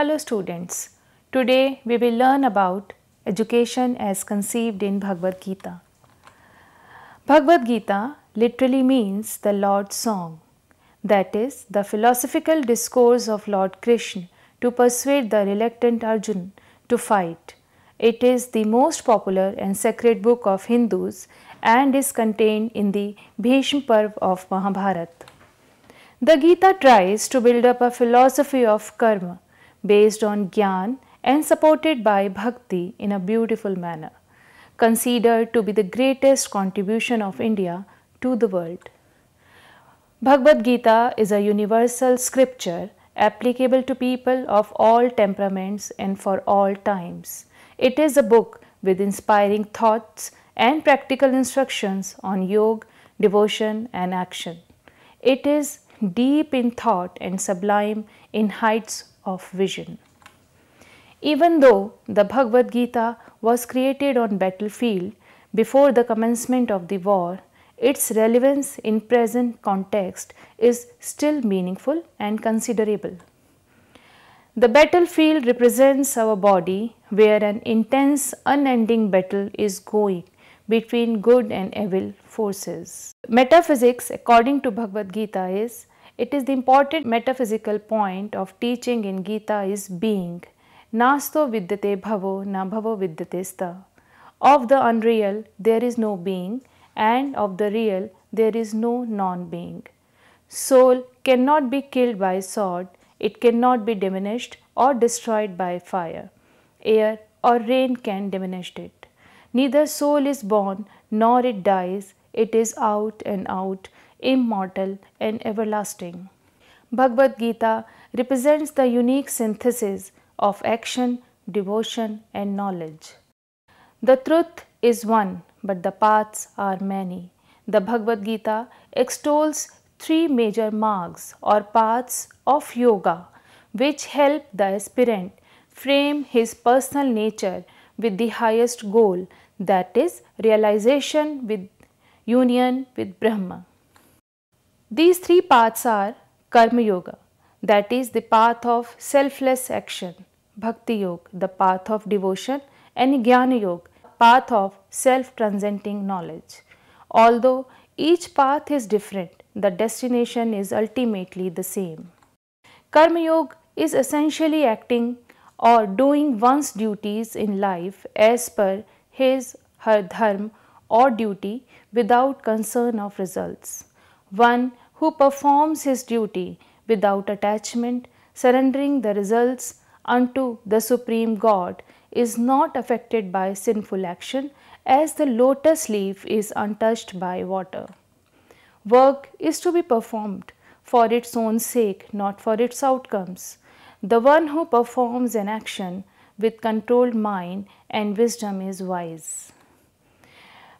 Hello students, today we will learn about education as conceived in Bhagavad Gita. Bhagavad Gita literally means the Lord's song, that is, the philosophical discourse of Lord Krishna to persuade the reluctant Arjun to fight. It is the most popular and sacred book of Hindus and is contained in the Bhishma Parv of Mahabharata. The Gita tries to build up a philosophy of karma based on Gyan and supported by Bhakti in a beautiful manner, considered to be the greatest contribution of India to the world. Bhagavad Gita is a universal scripture applicable to people of all temperaments and for all times. It is a book with inspiring thoughts and practical instructions on yoga, devotion, and action. It is deep in thought and sublime in heights of vision. Even though the Bhagavad Gita was created on battlefield before the commencement of the war, its relevance in present context is still meaningful and considerable. The battlefield represents our body where an intense unending battle is going between good and evil forces. Metaphysics according to Bhagavad Gita is it is the important metaphysical point of teaching in Gita is being. Nasto vidyate bhavo na bhavo vidyate sta. Of the unreal there is no being and of the real there is no non-being. Soul cannot be killed by sword, it cannot be diminished or destroyed by fire. Air or rain can diminish it. Neither soul is born nor it dies, it is out and out immortal, and everlasting. Bhagavad Gita represents the unique synthesis of action, devotion, and knowledge. The truth is one, but the paths are many. The Bhagavad Gita extols three major margs or paths of yoga which help the aspirant frame his personal nature with the highest goal that is realization with union with Brahma. These three paths are Karma Yoga, that is the path of selfless action, Bhakti Yoga, the path of devotion, and Jnana Yoga, path of self-transcending knowledge. Although each path is different, the destination is ultimately the same. Karma Yoga is essentially acting or doing one's duties in life as per his her dharma or duty without concern of results. One who performs his duty without attachment, surrendering the results unto the Supreme God, is not affected by sinful action as the lotus leaf is untouched by water. Work is to be performed for its own sake, not for its outcomes. The one who performs an action with controlled mind and wisdom is wise.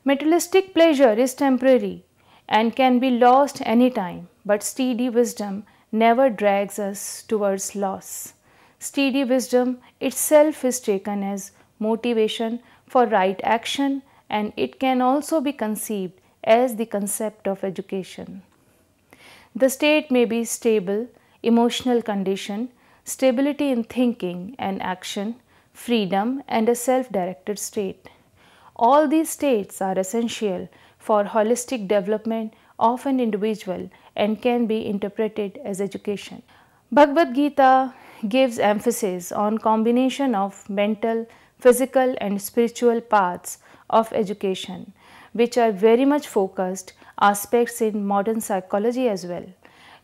Materialistic pleasure is temporary and can be lost anytime, but steady wisdom never drags us towards loss. Steady wisdom itself is taken as motivation for right action and it can also be conceived as the concept of education. The state may be stable, emotional condition, stability in thinking and action, freedom and a self-directed state. All these states are essential for holistic development of an individual and can be interpreted as education. Bhagavad Gita gives emphasis on combination of mental, physical and spiritual paths of education which are very much focused aspects in modern psychology as well.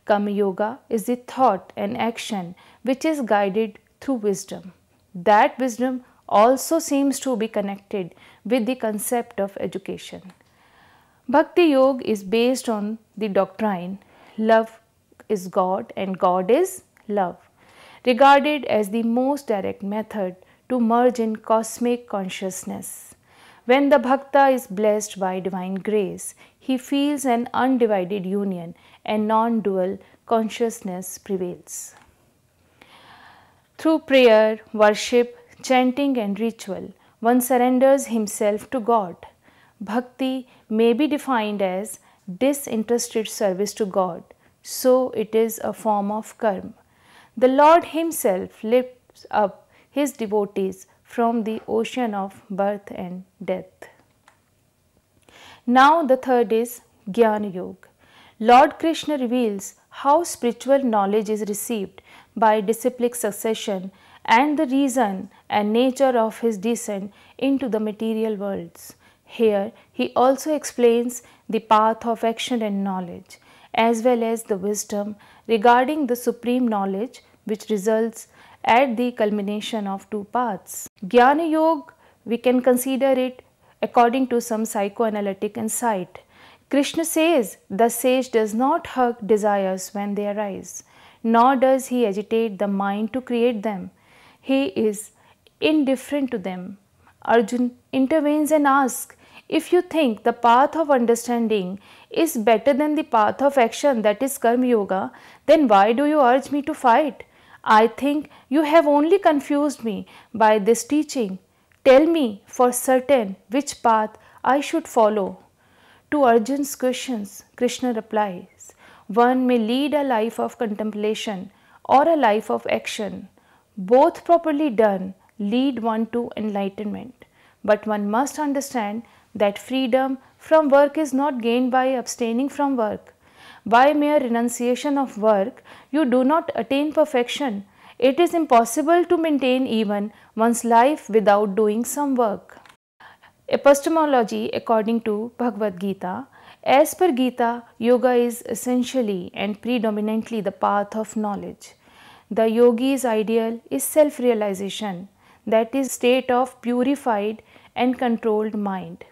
Karma Yoga is the thought and action which is guided through wisdom. That wisdom also seems to be connected with the concept of education. Bhakti Yoga is based on the doctrine love is God and God is love, regarded as the most direct method to merge in cosmic consciousness. When the Bhakta is blessed by divine grace, he feels an undivided union and non dual consciousness prevails. Through prayer, worship, chanting, and ritual, one surrenders himself to God Bhakti may be defined as disinterested service to God, so it is a form of karma. The Lord Himself lifts up his devotees from the ocean of birth and death. Now the third is Jnana Yoga. Lord Krishna reveals how spiritual knowledge is received by disciplic succession and the reason and nature of his descent into the material worlds. Here he also explains the path of action and knowledge as well as the wisdom regarding the supreme knowledge which results at the culmination of two paths. Jnana Yoga we can consider it according to some psychoanalytic insight. Krishna says the sage does not hug desires when they arise, nor does he agitate the mind to create them. He is indifferent to them. Arjun intervenes and asks, if you think the path of understanding is better than the path of action that is karma yoga, then why do you urge me to fight? I think you have only confused me by this teaching. Tell me for certain which path I should follow. To Arjun's questions, Krishna replies, One may lead a life of contemplation or a life of action. Both properly done lead one to enlightenment. But one must understand that freedom from work is not gained by abstaining from work. By mere renunciation of work, you do not attain perfection. It is impossible to maintain even one's life without doing some work. Epistemology according to Bhagavad Gita As per Gita, yoga is essentially and predominantly the path of knowledge. The yogi's ideal is self realization, that is, state of purified and controlled mind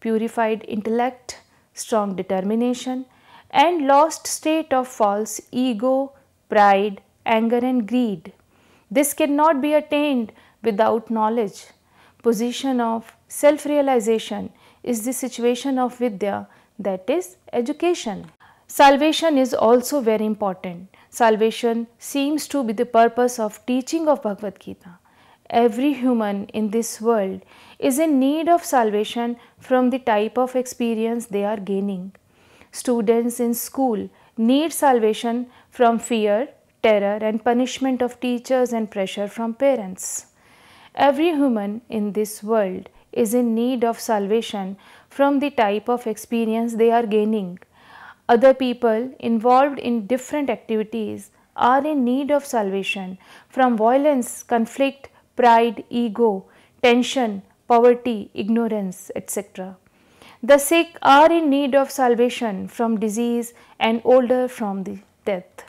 purified intellect, strong determination, and lost state of false ego, pride, anger, and greed. This cannot be attained without knowledge. Position of self realization is the situation of Vidya, that is, education. Salvation is also very important. Salvation seems to be the purpose of teaching of Bhagavad Gita. Every human in this world is in need of salvation from the type of experience they are gaining. Students in school need salvation from fear, terror, and punishment of teachers and pressure from parents. Every human in this world is in need of salvation from the type of experience they are gaining. Other people involved in different activities are in need of salvation from violence, conflict, pride, ego, tension, poverty, ignorance, etc. The sick are in need of salvation from disease and older from the death.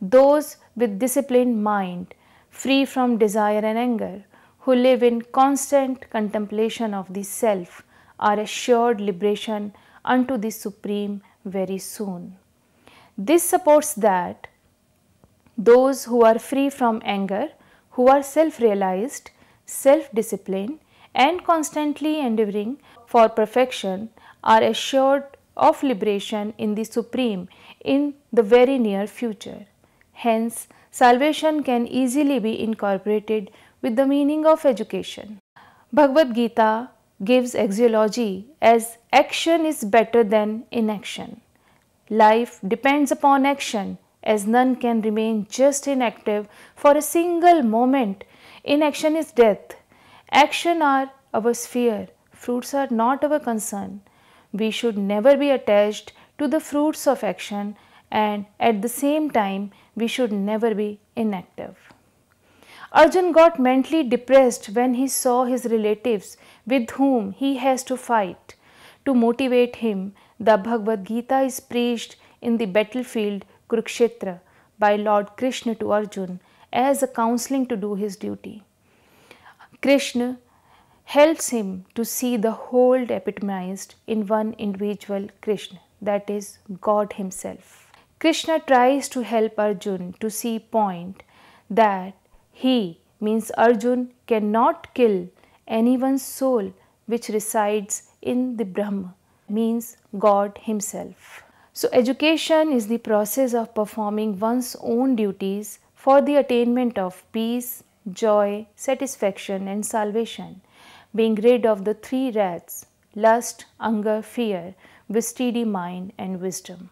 Those with disciplined mind, free from desire and anger, who live in constant contemplation of the self, are assured liberation unto the Supreme very soon. This supports that those who are free from anger, who are self realized, self disciplined, and constantly endeavoring for perfection are assured of liberation in the Supreme in the very near future. Hence, salvation can easily be incorporated with the meaning of education. Bhagavad Gita gives axiology as action is better than inaction. Life depends upon action as none can remain just inactive for a single moment. Inaction is death Action are our sphere, fruits are not our concern. We should never be attached to the fruits of action and at the same time we should never be inactive. Arjun got mentally depressed when he saw his relatives with whom he has to fight. To motivate him, the Bhagavad Gita is preached in the battlefield Kurukshetra by Lord Krishna to Arjun as a counseling to do his duty. Krishna helps him to see the whole epitomized in one individual Krishna, that is God Himself. Krishna tries to help Arjun to see point that he means Arjun cannot kill anyone's soul which resides in the Brahma means God Himself. So, education is the process of performing one's own duties for the attainment of peace, joy, satisfaction, and salvation, being rid of the three rats lust, anger, fear with steady mind and wisdom.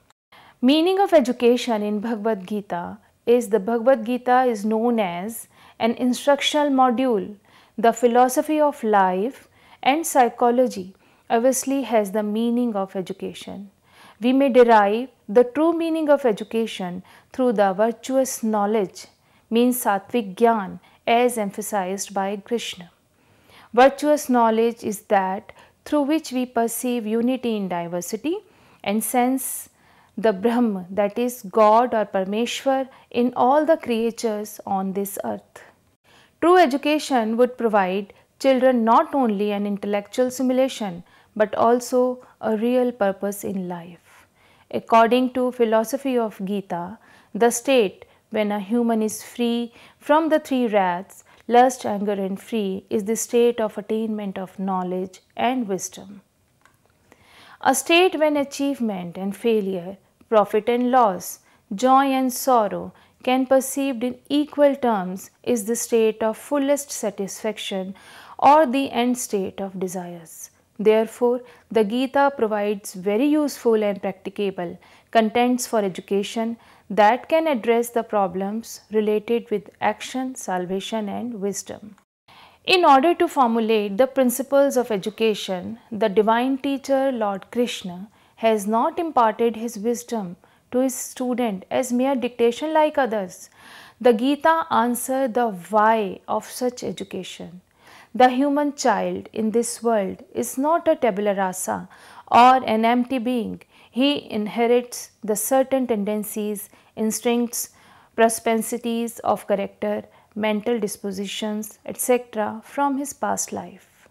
Meaning of education in Bhagavad Gita is the Bhagavad Gita is known as an instructional module, the philosophy of life and psychology obviously has the meaning of education. We may derive the true meaning of education through the virtuous knowledge, means sattvic gyan, as emphasized by Krishna. Virtuous knowledge is that through which we perceive unity in diversity and sense the Brahma, that is God or Parmeshwar, in all the creatures on this earth. True education would provide children not only an intellectual simulation but also a real purpose in life. According to philosophy of Gita, the state when a human is free from the three wraths, lust, anger and free is the state of attainment of knowledge and wisdom. A state when achievement and failure, profit and loss, joy and sorrow can perceived in equal terms is the state of fullest satisfaction or the end state of desires. Therefore, the Gita provides very useful and practicable contents for education that can address the problems related with action, salvation and wisdom. In order to formulate the principles of education, the divine teacher Lord Krishna has not imparted his wisdom to his student as mere dictation like others. The Gita answers the why of such education. The human child in this world is not a tabula rasa or an empty being. He inherits the certain tendencies, instincts, propensities of character mental dispositions, etc. from his past life.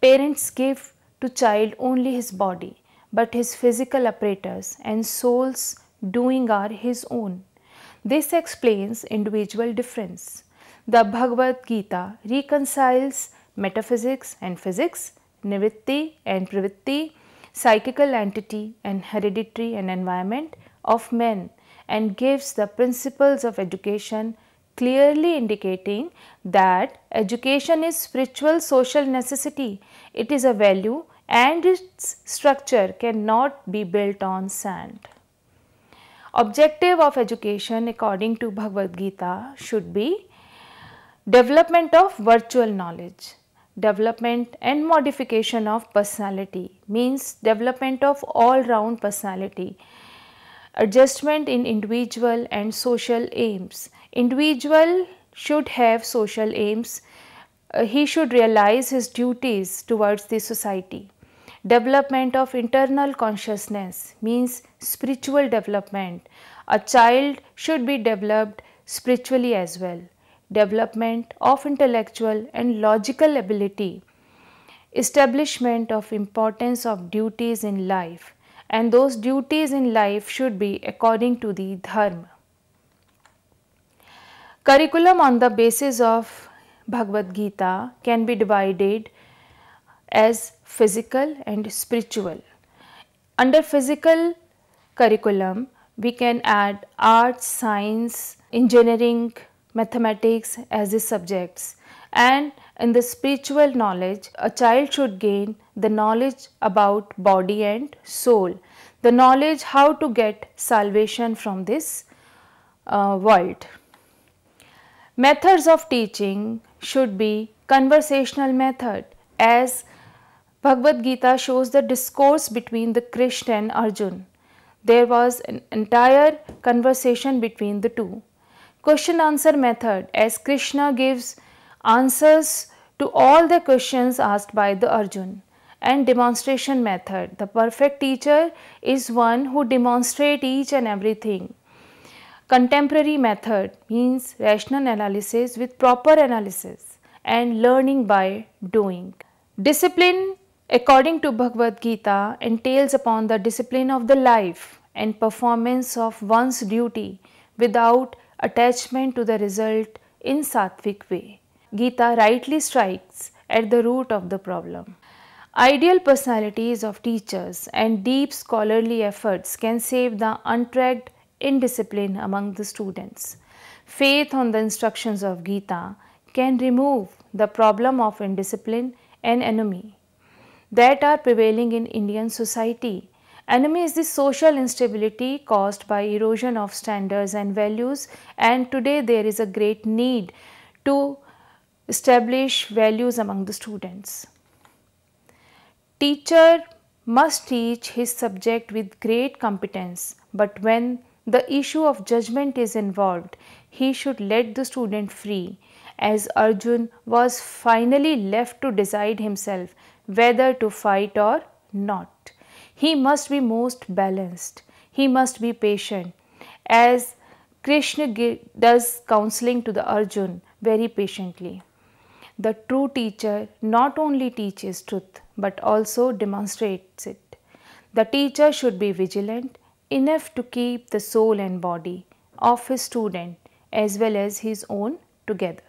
Parents give to child only his body, but his physical apparatus and soul's doing are his own. This explains individual difference. The Bhagavad Gita reconciles metaphysics and physics, nivritti and pravritti, psychical entity and hereditary and environment of men and gives the principles of education clearly indicating that education is spiritual social necessity. It is a value and its structure cannot be built on sand. Objective of education according to Bhagavad Gita should be development of virtual knowledge, development and modification of personality means development of all round personality, adjustment in individual and social aims Individual should have social aims. Uh, he should realize his duties towards the society. Development of internal consciousness means spiritual development. A child should be developed spiritually as well. Development of intellectual and logical ability. Establishment of importance of duties in life and those duties in life should be according to the dharma. Curriculum on the basis of Bhagavad Gita can be divided as physical and spiritual. Under physical curriculum, we can add arts, science, engineering, mathematics as the subjects and in the spiritual knowledge a child should gain the knowledge about body and soul the knowledge how to get salvation from this uh, world Methods of teaching should be conversational method as Bhagavad Gita shows the discourse between the Krishna and Arjun. There was an entire conversation between the two. Question answer method as Krishna gives answers to all the questions asked by the Arjun and demonstration method. The perfect teacher is one who demonstrates each and everything Contemporary method means rational analysis with proper analysis and learning by doing. Discipline according to Bhagavad Gita entails upon the discipline of the life and performance of one's duty without attachment to the result in sattvic way. Gita rightly strikes at the root of the problem. Ideal personalities of teachers and deep scholarly efforts can save the untracked indiscipline among the students. Faith on the instructions of Gita can remove the problem of indiscipline and anomie that are prevailing in Indian society. Anomie is the social instability caused by erosion of standards and values and today there is a great need to establish values among the students. Teacher must teach his subject with great competence, but when the issue of judgment is involved, he should let the student free, as Arjun was finally left to decide himself whether to fight or not. He must be most balanced, he must be patient, as Krishna does counseling to the Arjun very patiently. The true teacher not only teaches truth but also demonstrates it. The teacher should be vigilant enough to keep the soul and body of his student as well as his own together.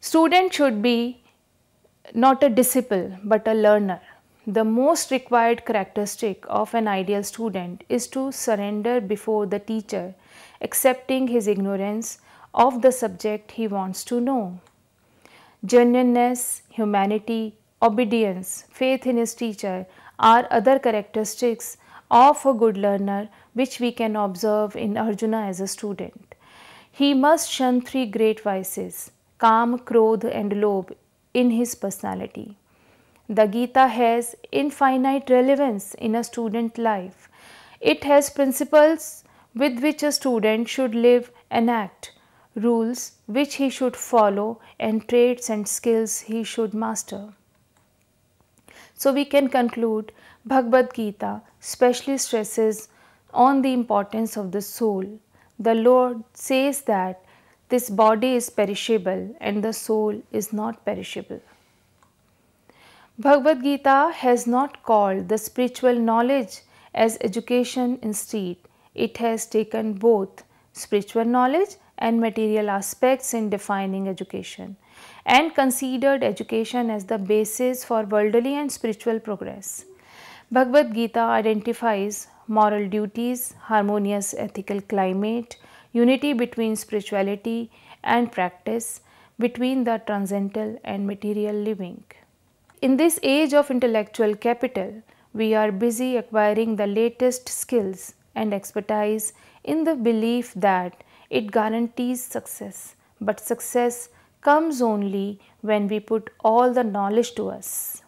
Student should be not a disciple but a learner. The most required characteristic of an ideal student is to surrender before the teacher, accepting his ignorance of the subject he wants to know. Genuineness, humanity, obedience, faith in his teacher are other characteristics of a good learner which we can observe in Arjuna as a student. He must shun three great vices Kam, Krodh, and Lobh in his personality. The Gita has infinite relevance in a student life. It has principles with which a student should live and act rules which he should follow, and traits and skills he should master. So, we can conclude Bhagavad Gita specially stresses on the importance of the soul. The Lord says that this body is perishable and the soul is not perishable. Bhagavad Gita has not called the spiritual knowledge as education instead. It has taken both spiritual knowledge and material aspects in defining education and considered education as the basis for worldly and spiritual progress. Bhagavad Gita identifies moral duties, harmonious ethical climate, unity between spirituality and practice, between the transcendental and material living. In this age of intellectual capital, we are busy acquiring the latest skills and expertise in the belief that it guarantees success, but success comes only when we put all the knowledge to us.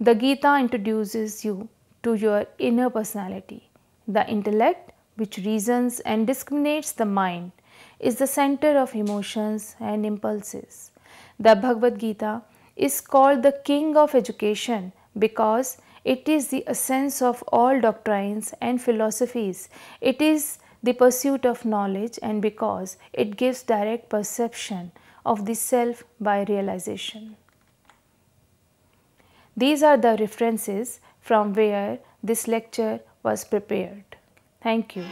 The Gita introduces you to your inner personality. The intellect, which reasons and discriminates the mind, is the center of emotions and impulses. The Bhagavad Gita is called the king of education because it is the essence of all doctrines and philosophies. It is the pursuit of knowledge and because it gives direct perception of the self by realization. These are the references from where this lecture was prepared. Thank you.